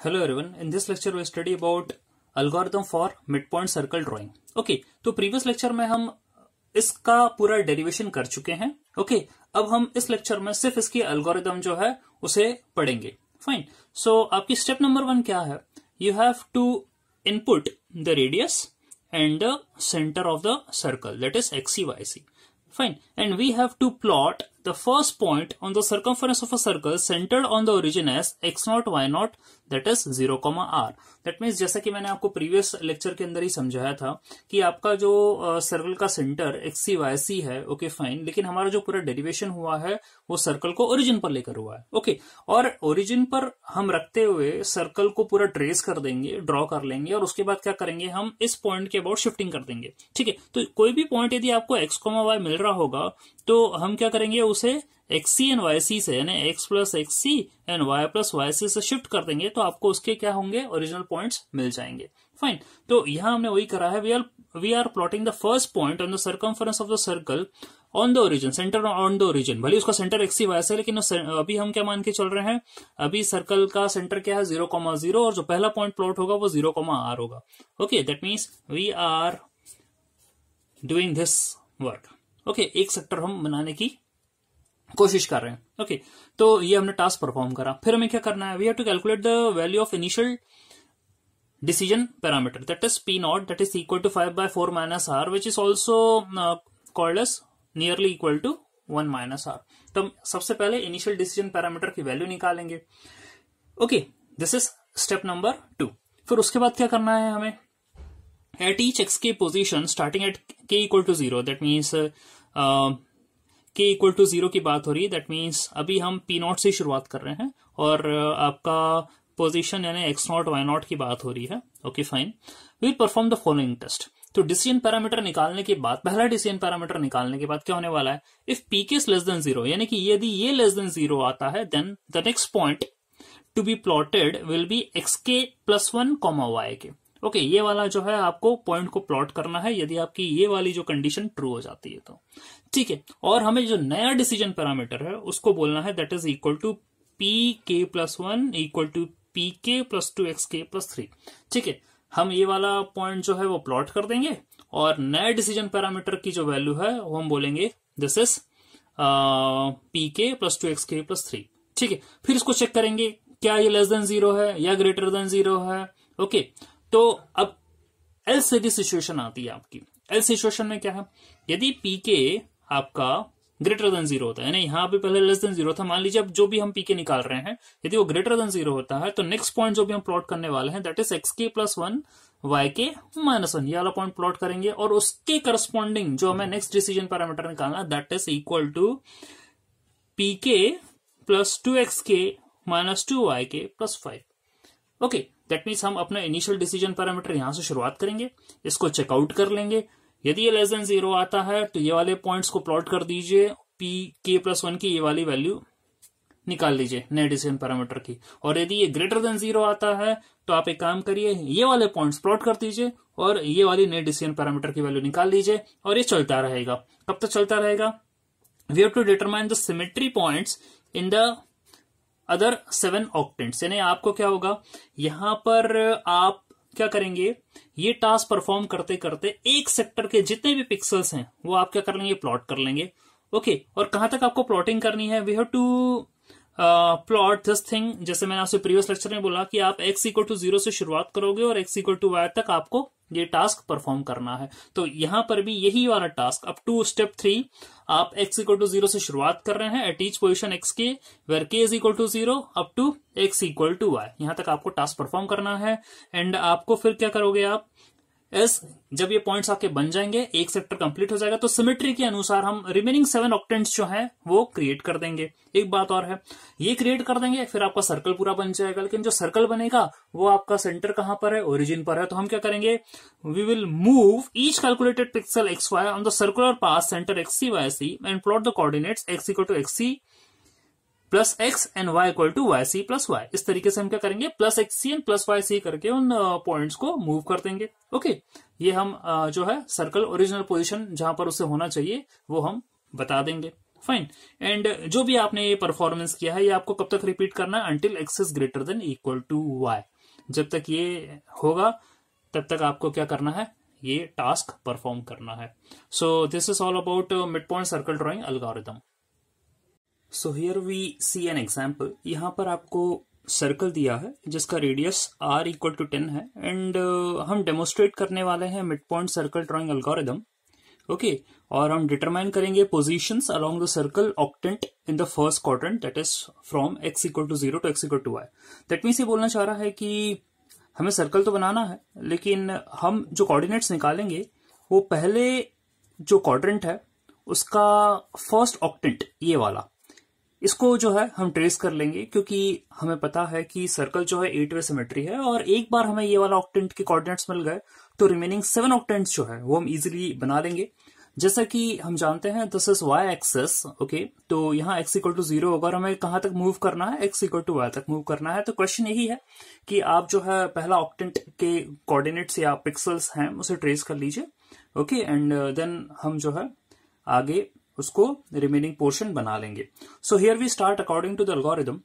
Hello everyone. In this lecture we study about algorithm for midpoint circle drawing. Okay, तो previous lecture में हम इसका पूरा derivation कर चुके हैं। ओके okay, अब हम इस लेक्चर में सिर्फ़ इसकी अल्गोरिदम जो है उसे पढ़ेंगे। फाइन सो so, आपकी स्टेप नंबर वन क्या है? You have to input the radius and the centre of the circle that is X C Y C fine and we have to plot the first point on the circumference of a circle centered on the origin as x naught y naught that is 0 r. That means जैसा कि मैंने आपको previous lecture के अंदर ही समझाया था कि आपका जो सर्कल uh, का centre X C Y C है ओके okay, फाइन लेकिन हमारा जो पूरा डेरिवेशन हुआ है वो सर्कल को ओरिजिन पर लेकर हुआ है ओके okay, और ओरिजिन पर हम रखते हुए सर्कल को पूरा ट्रेस कर देंगे ड्रॉ कर लेंगे और उसके बाद क्या करेंगे हम इस पॉइंट के अबाउट शिफ्टिंग कर देंगे ठीक है? तो कोई भी पॉइंट यदि आपको एक्स वाई मिल रहा होगा तो हम क्या करेंगे, उसे X C and Y C से, यानी X plus X C and Y plus Y C से शिफ्ट कर देंगे तो आपको उसके क्या होंगे ओरिजिनल पॉइंट्स मिल जाएँगे। फाइन तो यहाँ हमने वही करा है we are we are plotting the first point on the circumference of the circle on the origin centre on the origin भले उसका सेंटर एक्स सी वाई से लेकिन अभी हम क्या मान के चल रहे हैं, अभी सर्कल का सेंटर क्या है ज़ीरो कॉमा ज़ीरो और जो पहला पॉइंट प्लॉट होगा वो ज़ीरो कॉमा आर होगा। Okay that means we are doing this work okay एक सेक्टर हम बनाने की कोशिश कर रहे हैं। ओके okay, तो ये हमने टास्क परफॉर्म करा। फिर हमें क्या करना है? We have to calculate the value of initial decision parameter that is P naught that is equal to five by four minus R which is also called as nearly equal to one minus R तो हम सबसे पहले initial decision parameter की value निकालेंगे। Okay this is step number two फिर उसके बाद क्या करना है हमें? At each X K position starting at K equal two zero that means K equal to zero की बात हो रही है दैट मीन्स अभी हम पी नॉट से शुरुआत कर रहे हैं और आपका पोजीशन यानी एक्स नॉट वाई नॉट की बात हो रही है। Okay fine will perform the following test तो डिसीज़न पैरामीटर निकालने के बाद, पहला डिसीज़न पैरामीटर निकालने के बाद क्या होने वाला है? If P K less than zero यानी कि यदि ये लेस देन ज़ीरो आता है then the next point to be plotted will be X K plus one comma Y K okay ये वाला जो है आपको पॉइंट को प्लॉट करना है यदि आपकी ये वाली जो कंडीशन ट्रू हो जाती है तो। ठीक है और हमें जो नया डिसीज़न पैरामीटर है उसको बोलना है that is equal to P K plus one equal to P K plus two X K plus three ठीक है हम ये वाला पॉइंट जो है वो प्लॉट कर देंगे और नए डिसीज़न पैरामीटर की जो वैल्यू है वो हम बोलेंगे this is P K plus two X K plus three ठीक है फिर इसको चेक करेंगे क्या ये लेस देन ज़ीरो है या ग्रेटर देन ज़ीरो है? ओके okay, तो अब एल सीडी सिचुएशन आती है आपकी। एल सिचुएशन में क्या है? यदि पीके आपका ग्रेटर देन ज़ीरो होता है, यानी यहाँ पे पहले लेस देन ज़ीरो था, मान लीजिए अब जो भी हम पीके निकाल रहे हैं, यदि वो ग्रेटर देन ज़ीरो होता है तो नेक्स्ट पॉइंट जो भी हम प्लॉट करने वाले हैं that is X K plus one Y K minus one ये वाला पॉइंट प्लॉट करेंगे, और उसके करस्पॉन्डिंग जो हमें नेक्स्ट डिसीज़न पैरामीटर निकालना that is equal to P K plus two X K minus two Y K plus five okay that means हम अपना इनिशियल डिसीज़न पैरामीटर यहाँ से शुरुआत करेंगे, इसको चेकआउट कर लेंगे। यदि ये लेस देन ज़ीरो आता है तो ये वाले पॉइंट्स को प्लॉट कर दीजिए पी के प्लस वन की ये वाली वैल्यू निकाल लीजिए, नए डिसीज़न पैरामीटर की। और यदि ये ग्रेटर देन ज़ीरो आता है तो आप एक काम करिए, ये वाले पॉइंट्स प्लॉट कर दीजिए और ये वाली नए डिसीज़न पैरामीटर की वैल्यू निकाल लीजिए और ये चलता रहेगा। कब तक तो चलता रहेगा? We have to determine the symmetry points in the other seven octants, यानी आपको क्या होगा? यहाँ पर आप क्या करेंगे? ये टास्क परफॉर्म करते करते एक सेक्टर के जितने भी पिक्सल्स हैं, वो आप क्या कर लेंगे? प्लॉट कर लेंगे। ओके और कहाँ तक आपको प्लॉटिंग करनी है? We have to plot this thing जैसे मैंने आपसे प्रीवियस लेक्चर में बोला कि आप एक्स इक्वल टू ज़ीरो से शुरुआत करोगे और एक्स इक्वल टू वाई तक आपको ये टास्क परफॉर्म करना है। तो यहाँ पर भी यही वाला task up to step three आप एक्स इक्वल टू ज़ीरो से शुरुआत कर रहे हैं at each position X K where K is equal to zero up to X equal to Y यहाँ तक आपको टास्क परफॉर्म करना है एंड आपको फिर क्या करोगे आप? एस, जब ये पॉइंट्स आपके बन जाएँगे, एक सेक्टर कंप्लीट हो जाएगा तो सिमेट्री के अनुसार हम रिमेनिंग सेवन ऑक्टेंट्स जो है, वो क्रिएट कर देंगे। एक बात और है, ये क्रिएट कर देंगे, फिर आपका सर्कल पूरा बन जाएगा, लेकिन जो सर्कल बनेगा, वो आपका सेंटर कहाँ पर है? ओरिजिन पर है। तो हम क्या करेंगे? We will move each calculated pixel X Y on the circular path centre X C Y C and plot the coordinates X equal to X C plus X and Y equal to Y C plus Y. इस तरीके से हम क्या करेंगे? Plus X C and plus Y C करके उन points को move कर देंगे। ओके? ये हम जो है सर्कल ओरिजिनल पोजिशन जहाँ पर उसे होना चाहिए, वो हम बता देंगे। फाइन एंड जो भी आपने ये परफॉर्मेंस किया है, ये आपको कब तक रिपीट करना है? Until X is greater than equal to Y जब तक ये होगा, तब तक आपको क्या करना है? ये टास्क परफॉर्म करना है। So this is all about mid point circle drawing algorithm so here we see an example यहाँ पर आपको सर्कल दिया है जिसका radius R equal to ten है एंड uh, हम डेमोस्ट्रेट करने वाले हैं mid point circle drawing algorithm okay और हम डिटरमाइन करेंगे positions along the circle octant in the first quadrant that is from X equal to zero to X equal to Y that means ये बोलना चाह रहा है कि हमें सर्कल तो बनाना है लेकिन हम जो कोऑर्डिनेट्स निकालेंगे वो पहले जो क्वाड्रेंट है उसका फ़र्स्ट ऑक्टेंट ये वाला। इसको जो है, हम ट्रेस कर लेंगे, क्योंकि हमें पता है कि सर्कल जो है एट वे सिमेट्री है, और एक बार हमें ये वाला ऑक्टेंट के कोऑर्डिनेट्स मिल गए तो रिमेनिंग सेवन ऑक्टेंट्स जो है, वो हम इजीली बना लेंगे। जैसा कि हम जानते हैं this is Y axis okay तो यहाँ एक्स इक्वल टू ज़ीरो होगा, और हमें कहाँ तक मूव करना है? एक्स इक्वल टू वाई तक मूव करना है। तो क्वेश्चन यही है कि आप जो है, पहला ऑक्टेंट के कोऑर्डिनेट्स या पिक्सल्स हैं, उसे ट्रेस कर लीजिए ओके एंड देन हम जो है, आगे उसको रिमेनिंग पोर्शन बना लेंगे। So here we start according to the algorithm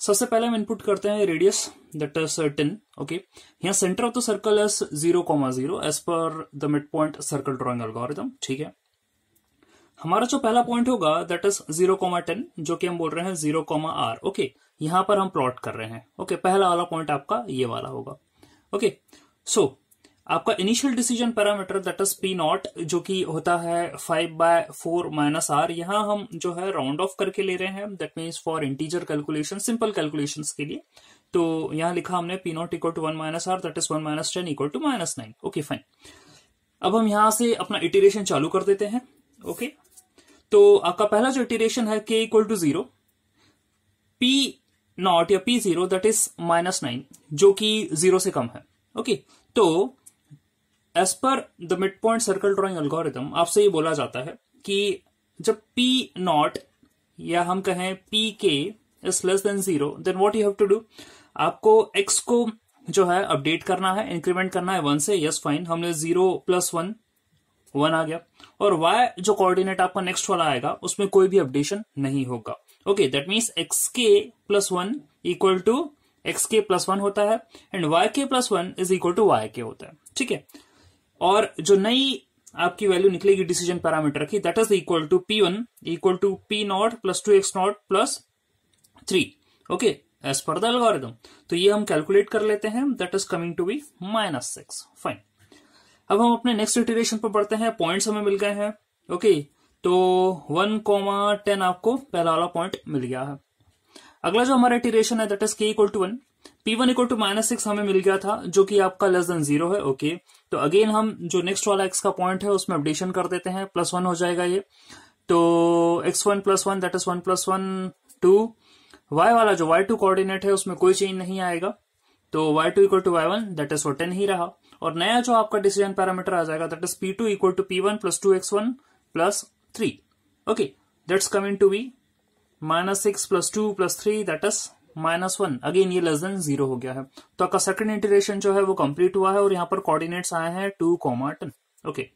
सबसे पहले हम इनपुट करते हैं radius that is ten okay यहाँ centre of the circle is zero comma zero as per the mid point circle drawing algorithm ठीक है? हमारा जो पहला पॉइंट होगा that is zero comma ten जो कि हम बोल रहे हैं ज़ीरो कॉमा आर ओके यहाँ पर हम प्लॉट कर रहे हैं ओके okay, पहला वाला पॉइंट आपका ये वाला होगा ओके सो आपका initial decision parameter that is P naught जो कि होता है five by four minus R यहाँ हम जो है राउंड ऑफ़ करके ले रहे हैं। That means for integer calculation simple calculation के लिए। तो यहाँ लिखा हमने P naught equal to one minus R that is one minus ten equal to minus nine okay fine अब हम यहाँ से अपना इटीरेशन चालू कर देते हैं। Okay okay? तो आपका पहला जो इटीरेशन है K equal to zero P naught या P zero that is minus nine जो कि ज़ीरो से कम है। Okay okay? तो as per the mid point circle drawing algorithm आपसे ये बोला जाता है कि जब पी नॉट या हम कहें P K is less than zero then what you have to do आपको एक्स को जो है अपडेट करना है इंक्रीमेंट करना है वन से यस फाइन हमने ज़ीरो प्लस वन वन आ गया। और वाई जो कोऑर्डिनेट आपका नेक्स्ट वाला आएगा, उसमें कोई भी अपडेशन नहीं होगा। Okay that means X K plus one equal to X K plus one होता है and Y K plus one is equal to Y K होता है। ठीक है? और जो नई आपकी वैल्यू निकलेगी डिसीज़न पैरामीटर की that is equal to P one equal to P naught plus two X naught plus three okay as per the algorithm तो ये हम कैलकुलेट कर लेते हैं that is coming to be minus six fine अब हम अपने नेक्स्ट इटरेशन पर बढ़ते हैं पॉइंट्स हमें मिल गए हैं। ओके okay, तो वन कोमा टेन आपको पहला वाला पॉइंट मिल गया है। अगला जो हमारा इटरेशन है that is K equal to one P one equal to minus six हमें मिल गया था, जो कि आपका लेस देन ज़ीरो है ओके तो अगेन हम जो नेक्स्ट वाला एक्स का पॉइंट है, उसमें अपडेशन कर देते हैं प्लस वन हो जाएगा ये. तो X one plus one that is one plus one two Y वाला जो वाई टू कोऑर्डिनेट है, उसमें कोई चेंज नहीं आएगा. तो Y two equal to Y one that is वो टेन ही रहा. और नया जो आपका डिसीज़न पैरामीटर आ जाएगा that is P two equal to P one plus two X one plus three okay that's coming to be minus six plus two plus three that is minus one. Again, ये less than zero हो गया है। तो आपका second integration जो है, वो complete हुआ है और यहाँ पर कोऑर्डिनेट्स आए हैं टू कॉमा टेन ओके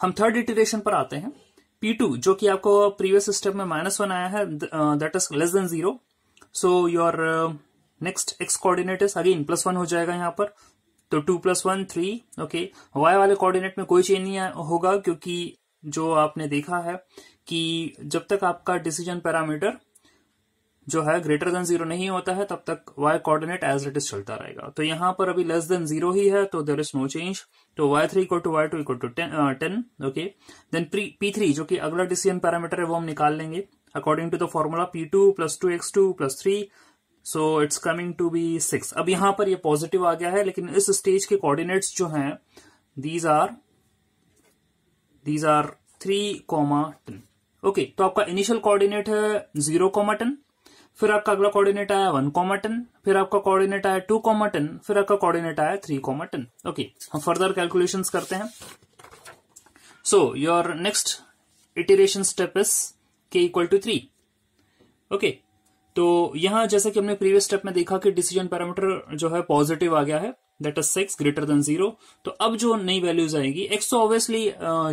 हम थर्ड इंटीग्रेशन पर आते हैं। P2 जो कि आपको प्रीवियस स्टेप में माइनस वन आया है that is less than zero so your next X coordinate is again plus one हो जाएगा यहाँ पर। तो two plus one three okay Y वाले कोऑर्डिनेट में कोई चेंज नहीं होगा, क्योंकि जो आपने देखा है कि जब तक आपका डिसीज़न पैरामीटर जो है ग्रेटर देन ज़ीरो नहीं होता है, तब तक Y coordinate as it is चलता रहेगा। तो यहाँ पर अभी लेस देन ज़ीरो ही है तो देर इज़ नो चेंज तो y three equal to y two equal to ten okay then p three जो कि अगला डिसीज़न पैरामीटर है, वो हम निकाल लेंगे। According to the formula p two plus two x two plus three so it's coming to be six अब यहाँ पर ये पॉजिटिव आ गया है, लेकिन इस स्टेज के कोऑर्डिनेट्स जो हैं these are these are three comma ten okay तो आपका इनिशियल कोऑर्डिनेट है ज़ीरो कॉमा टेन फिर आपका अगला कोऑर्डिनेट आया वन कॉमा टेन फिर आपका कोऑर्डिनेट आया टू कॉमा टेन फिर आपका कोऑर्डिनेट आया थ्री कॉमा टेन ओके हम फर्दर कैलकुलेशंस करते हैं। So your next iteration step is k equal to three okay तो यहाँ जैसे कि हमने प्रीवियस स्टेप में देखा कि डिसीज़न पैरामीटर जो है पॉजिटिव आ गया है that is six greater than zero तो अब जो नई वैल्यूज़ आएगी एक्स तो ऑब्वियसली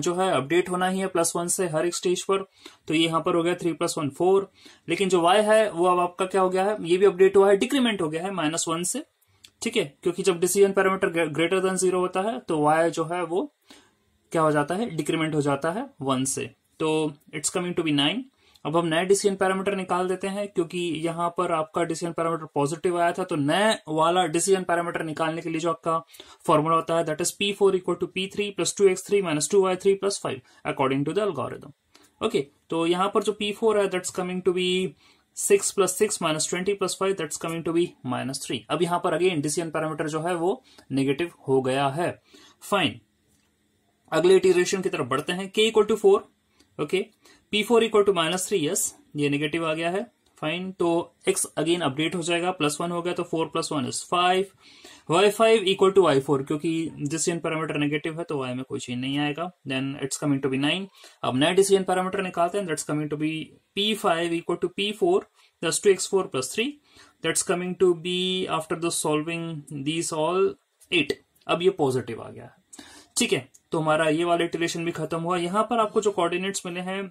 जो है अपडेट होना ही है प्लस वन से हर एक स्टेज पर। तो ये यहाँ पर हो गया थ्री प्लस वन फोर लेकिन जो वाई है, वो अब आपका क्या हो गया है? ये भी अपडेट हुआ है डिक्रीमेंट हो गया है माइनस वन से। ठीक है? क्योंकि जब decision parameter greater than zero होता है तो वाई जो है वो क्या हो जाता है? डिक्रीमेंट हो जाता है वन से। तो it's coming to be nine अब हम नए डिसीज़न पैरामीटर निकाल देते हैं, क्योंकि यहाँ पर आपका डिसीज़न पैरामीटर पॉजिटिव आया था तो नए वाला डिसीज़न पैरामीटर निकालने के लिए जो आपका फॉर्मूला होता है that is p four equal to p three plus two x three minus two y three plus five according to the algorithm okay तो यहाँ पर जो पी फोर है that's coming to be six plus six minus twenty plus five that's coming to be minus three अब यहाँ पर again decision parameter जो है, वो नेगेटिव हो गया है। फाइन अगले इटीरेशन की तरफ़ बढ़ते हैं. K equal to four okay p four equal to minus three yes ये नेगेटिव आ गया है। फाइन तो एक्स अगेन अपडेट हो जाएगा। प्लस वन हो गया तो four plus one is five y five equal to y four क्योंकि डिसीज़न पैरामीटर नेगेटिव है तो वाई में कोई चेंज नहीं आएगा। Then it's coming to be nine अब नए डिसीज़न पैरामीटर निकालते हैं। That's coming to be p five equal to p four plus two x four plus three that's coming to be after the solving these all eight अब ये positive आ गया है। ठीक है तो हमारा ये वाला इटरेशन भी खत्म हुआ। यहाँ पर आपको जो कोऑर्डिनेट्स मिले हैं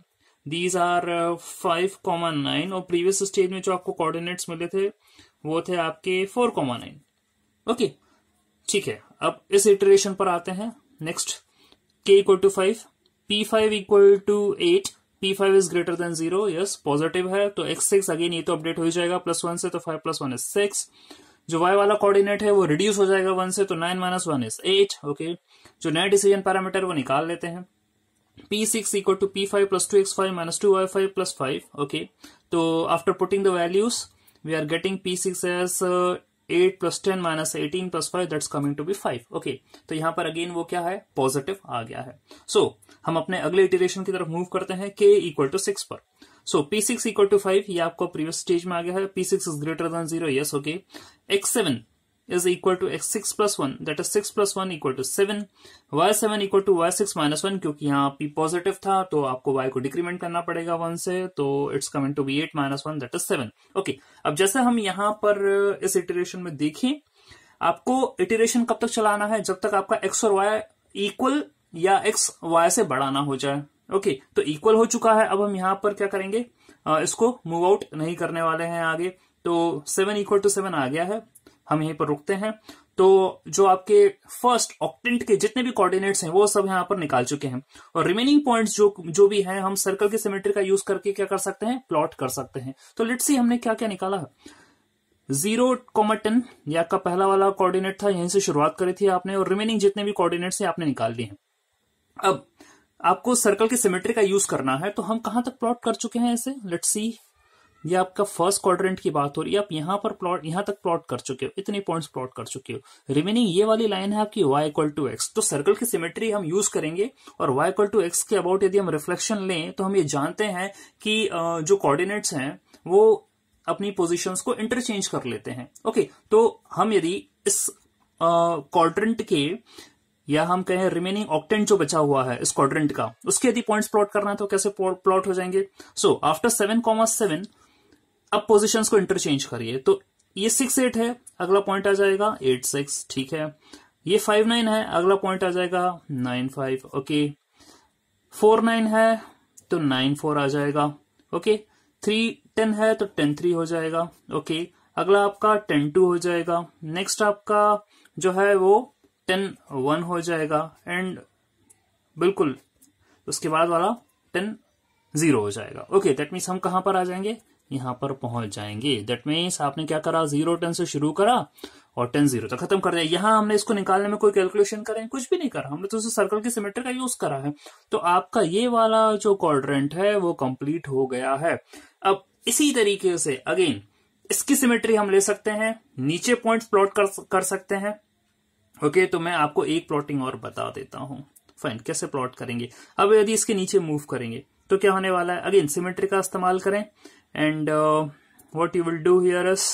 these are five common nine और प्रीवियस स्टेज में जो आपको कोऑर्डिनेट्स मिले थे, वो थे आपके फोर कॉमन नाइन ओके ठीक है। अब इस इटरेशन पर आते हैं। Next k equal to five p five equal to eight p five is greater than zero yes positive है तो एक्स सिक्स अगेन ये तो अपडेट हो जाएगा प्लस वन से तो five plus one is six जो वाई वाला कोऑर्डिनेट है, वो रिड्यूस हो जाएगा वन से तो nine minus one is eight okay जो नया डिसीज़न पैरामीटर वो निकाल लेते हैं। P six equal to p five plus two x five minus two y five plus five okay तो after putting the values we are getting p six as eight plus ten minus eighteen plus five that's coming to be five okay तो यहाँ पर again वो क्या है? Positive आ गया है। सो so, हम अपने अगले इटरेशन की तरफ़ मूव करते हैं के इक्वल टू सिक्स पर। So p six equal to five ये आपको प्रीवियस स्टेज में आ गया है। P six is greater than zero yes okay x seven is equal to x6 plus 1 that is 6 plus 1 equal to 7 y7 equal to y6 minus 1 क्योंकि यहाँ p positive था तो आपको y को डिक्रीमेंट करना पड़ेगा 1 से तो it's coming to be 8 minus one that is 7 okay अब जैसे हम यहाँ पर इस इटरेशन में देखें आपको इटरेशन कब तक चलाना है? जब तक आपका x और y इक्वल या x y से बड़ा ना हो जाए। ओके okay, तो इक्वल हो चुका है। अब हम यहाँ पर क्या करेंगे? आ, इसको मूव आउट नहीं करने वाले हैं आगे। तो सेवन इक्वल टू सेवन आ गया है। हम यहीं पर रुकते हैं। तो जो आपके फ़र्स्ट ऑक्टेंट के जितने भी कोऑर्डिनेट्स हैं, वो सब यहाँ पर निकाल चुके हैं। और रिमेनिंग पॉइंट्स जो जो भी हैं, हम सर्कल की सिमेट्री का यूज़ करके क्या कर सकते हैं? प्लॉट कर सकते हैं। तो लेट्स सी हमने क्या क्या निकाला। ज़ीरो कॉमा टेन ये आपका पहला वाला कोऑर्डिनेट था, यहीं से शुरुआत करी थी आपने, और रिमेनिंग जितने भी कोऑर्डिनेट्स हैं, आपने निकाल दिए हैं। अब आपको सर्कल की सिमेट्री का यूज़ करना है तो हम कहाँ तक प्लॉट कर चुके हैं इसे? लेट्स सी ये आपका फ़र्स्ट क्वाड्रेंट की बात हो रही है, आप यहाँ पर प्लॉट यहाँ तक प्लॉट कर चुके हो, इतने पॉइंट्स प्लॉट कर चुके हो। रिमेनिंग ये वाली लाइन है आपकी y इक्वल टू एक्स तो सर्कल की सिमेट्री हम यूज़ करेंगे और y इक्वल टू एक्स के अबाउट यदि हम रिफ्लेक्शन लें तो हम ये जानते हैं कि जो कोऑर्डिनेट्स हैं, वो अपनी पोजिशन को इंटरचेंज कर लेते हैं। ओके तो हम यदि इस क्वाड्रेंट के, या हम कहें रिमेनिंग ऑक्टेंट जो बचा हुआ है, इस क्वाड्रेंट का, उसके यदि पॉइंट्स प्लॉट करना है तो कैसे प्लॉट हो जाएँगे? So after seven comma seven अब पोजिशन को इंटरचेंज करिए। तो ये सिक्स एट है, अगला पॉइंट आ जाएगा एट सिक्स ठीक है। ये फाइव नाइन है, अगला पॉइंट आ जाएगा nine five okay four nine है तो नाइन फोर आ जाएगा ओके थ्री टेन है तो टेन थ्री हो जाएगा ओके अगला आपका टेन टू हो जाएगा। नेक्स्ट आपका जो है वो टेन वन हो जाएगा एंड बिल्कुल, उसके बाद वाला टेन ज़ीरो हो जाएगा ओके दैट मीन्स हम कहाँ पर आ जाएँगे? यहाँ पर पहुँच जाएँगे। दैट मीन्स आपने क्या करा? ज़ीरो टेन से शुरू करा और टेन ज़ीरो तक खत्म कर दिया। यहाँ हमने इसको निकालने में कोई कैलकुलेशन करें कुछ भी नहीं करा। हमने तो सर्कल के सिमेटर का यूज़ करा है। तो आपका ये वाला जो क्वाड्रेंट है वो कंप्लीट हो गया है। अब इसी तरीके से अगेन इसकी सिमेट्री हम ले सकते हैं। नीचे पॉइंट प्लॉट कर, कर सकते हैं। ओके तो मैं आपको एक प्लॉटिंग और बता देता हूँ। फाइन कैसे प्लॉट करेंगे? अब यदि इसके नीचे मूव करेंगे तो क्या होने वाला है? अगेन सिमेट्री का इस्तेमाल करें। And what you will do here is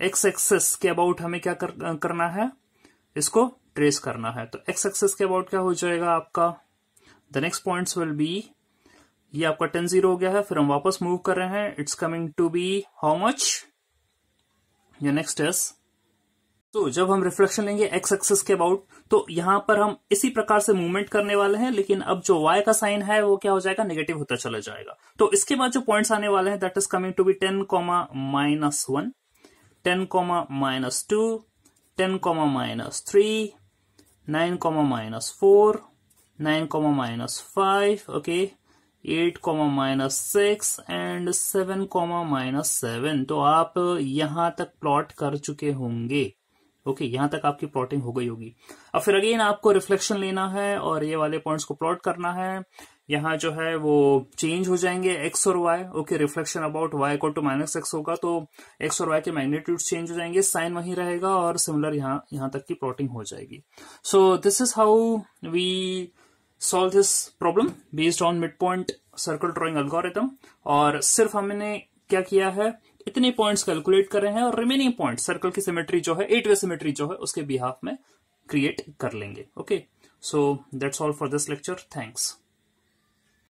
x axis के अबाउट हमें क्या कर, करना है? इसको ट्रेस करना है। तो एक्स एक्सेस के अबाउट क्या हो जाएगा आपका? The next point will be ये आपका टेन ज़ीरो हो गया है फिर हम वापस मूव कर रहे हैं। It's coming to be how much या नेक्स्ट इज़ तो जब हम रिफ्लेक्शन लेंगे एक्स एक्सिस के अबाउट तो यहाँ पर हम इसी प्रकार से मूवमेंट करने वाले हैं, लेकिन अब जो वाई का साइन है, वो क्या हो जाएगा? नेगेटिव होता चला जाएगा। तो इसके बाद जो पॉइंट्स आने वाले हैं that is coming to be ten comma minus one ten comma minus two ten comma minus three nine comma minus four nine comma minus five okay eight comma minus six and seven comma minus seven तो आप यहाँ तक plot कर चुके होंगे। Okay okay, यहाँ तक आपकी प्लॉटिंग हो गई होगी। अब फिर अगेन आपको रिफ्लेक्शन लेना है और ये वाले पॉइंट्स को प्लॉट करना है। यहाँ जो है वो चेंज हो जाएँगे एक्स और y okay reflection about y को टू माइनस एक्स होगा तो एक्स और वाई के मैग्नीट्यूड चेंज हो जाएँगे साइन वहीं रहेगा और सिमिलर यहाँ यहाँ तक की प्लॉटिंग हो जाएगी। So this is how we solve this problem based on mid point circle drawing algorithm और सिर्फ़ हमने क्या किया है? इतने पॉइंट्स कैलकुलेट कर रहे हैं और रिमेनिंग पॉइंट सर्कल की सिमेट्री जो है एट वे सिमेट्री जो है, उसके बिहाफ में क्रिएट कर लेंगे okay so that's all for this lecture thanks